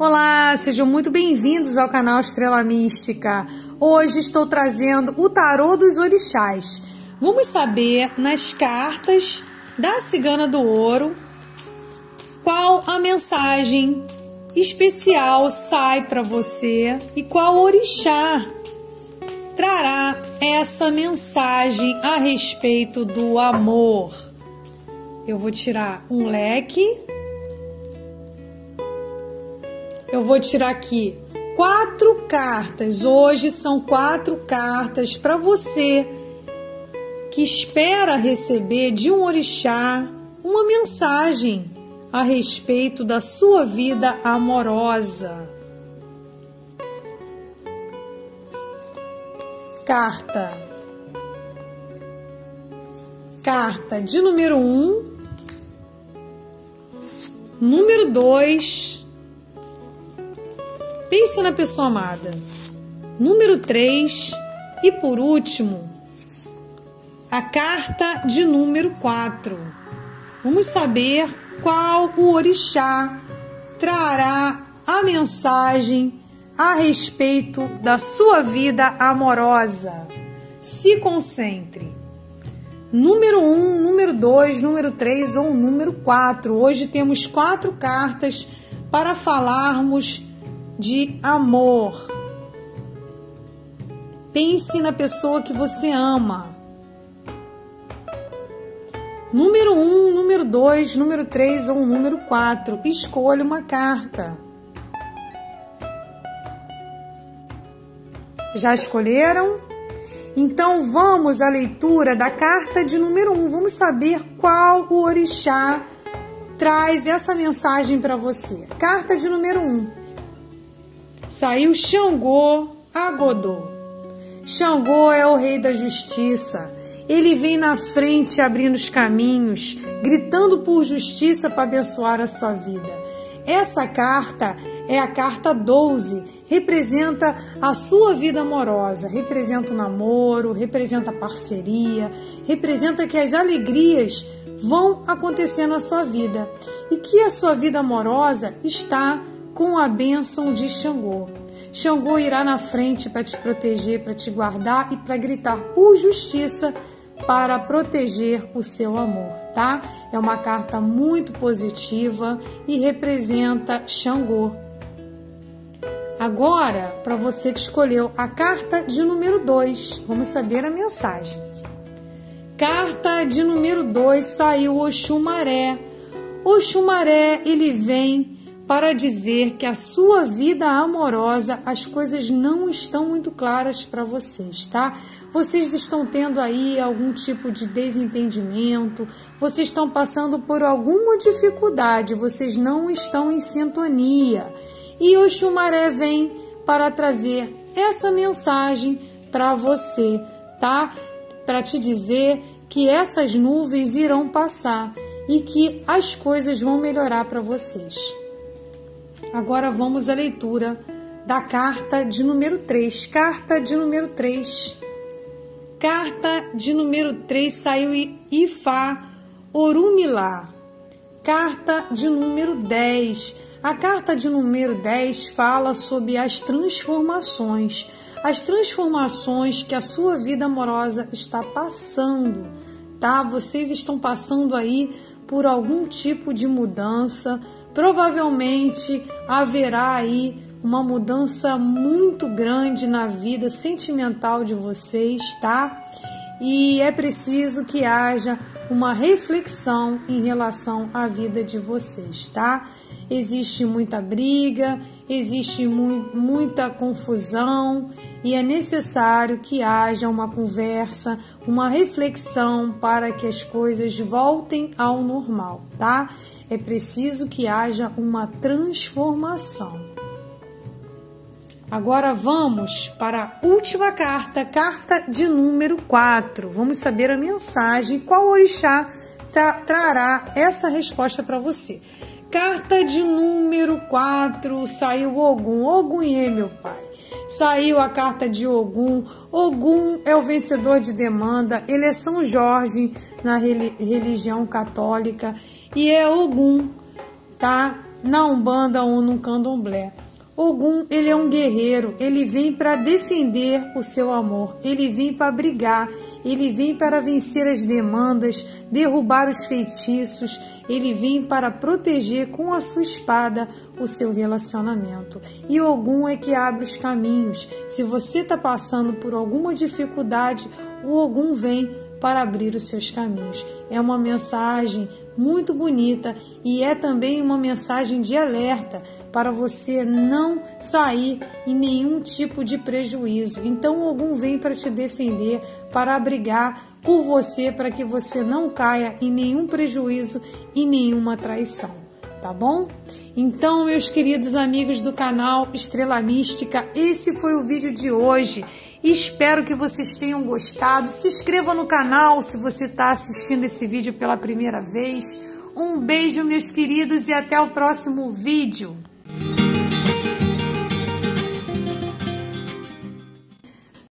Olá, sejam muito bem-vindos ao canal Estrela Mística. Hoje estou trazendo o tarô dos orixás. Vamos saber nas cartas da Cigana do Ouro qual a mensagem especial sai para você e qual orixá trará essa mensagem a respeito do amor. Eu vou tirar um leque eu vou tirar aqui quatro cartas. Hoje são quatro cartas para você que espera receber de um orixá uma mensagem a respeito da sua vida amorosa. Carta. Carta de número 1, um, número 2, Pense na pessoa amada. Número 3 e por último, a carta de número 4. Vamos saber qual o orixá trará a mensagem a respeito da sua vida amorosa. Se concentre. Número 1, um, número 2, número 3 ou número 4. Hoje temos quatro cartas para falarmos de amor. Pense na pessoa que você ama. Número 1, um, número 2, número 3 ou número 4. Escolha uma carta. Já escolheram? Então vamos à leitura da carta de número 1. Um. Vamos saber qual o orixá traz essa mensagem para você. Carta de número 1. Um saiu Xangô a Godô. Xangô é o rei da justiça. Ele vem na frente abrindo os caminhos, gritando por justiça para abençoar a sua vida. Essa carta é a carta 12, representa a sua vida amorosa, representa o namoro, representa a parceria, representa que as alegrias vão acontecer na sua vida e que a sua vida amorosa está com a bênção de Xangô. Xangô irá na frente para te proteger, para te guardar e para gritar por justiça para proteger o seu amor, tá? É uma carta muito positiva e representa Xangô. Agora, para você que escolheu a carta de número 2, vamos saber a mensagem. Carta de número 2 saiu Oxumaré. Oxumaré, ele vem para dizer que a sua vida amorosa as coisas não estão muito claras para vocês, tá? Vocês estão tendo aí algum tipo de desentendimento, vocês estão passando por alguma dificuldade, vocês não estão em sintonia. E o Xumaré vem para trazer essa mensagem para você, tá? Para te dizer que essas nuvens irão passar e que as coisas vão melhorar para vocês. Agora vamos à leitura da carta de número 3. Carta de número 3. Carta de número 3 saiu Ifá Orumilá. Carta de número 10. A carta de número 10 fala sobre as transformações, as transformações que a sua vida amorosa está passando, tá? Vocês estão passando aí por algum tipo de mudança, provavelmente haverá aí uma mudança muito grande na vida sentimental de vocês, tá? E é preciso que haja uma reflexão em relação à vida de vocês, tá? Existe muita briga, existe mu muita confusão e é necessário que haja uma conversa, uma reflexão para que as coisas voltem ao normal, tá? É preciso que haja uma transformação. Agora vamos para a última carta, carta de número 4. Vamos saber a mensagem, qual orixá tra trará essa resposta para você. Carta de número 4, saiu Ogum. Ogum e meu pai. Saiu a carta de Ogum. Ogum é o vencedor de demanda, ele é São Jorge na religião católica e é Ogum, tá? na Umbanda ou no Candomblé. Ogum, ele é um guerreiro, ele vem para defender o seu amor, ele vem para brigar, ele vem para vencer as demandas, derrubar os feitiços, ele vem para proteger com a sua espada o seu relacionamento. E Ogum é que abre os caminhos. Se você está passando por alguma dificuldade, o Ogum vem para abrir os seus caminhos. É uma mensagem muito bonita e é também uma mensagem de alerta para você não sair em nenhum tipo de prejuízo. Então, algum vem para te defender, para abrigar por você, para que você não caia em nenhum prejuízo e nenhuma traição, tá bom? Então, meus queridos amigos do canal Estrela Mística, esse foi o vídeo de hoje. Espero que vocês tenham gostado. Se inscreva no canal se você está assistindo esse vídeo pela primeira vez. Um beijo, meus queridos, e até o próximo vídeo.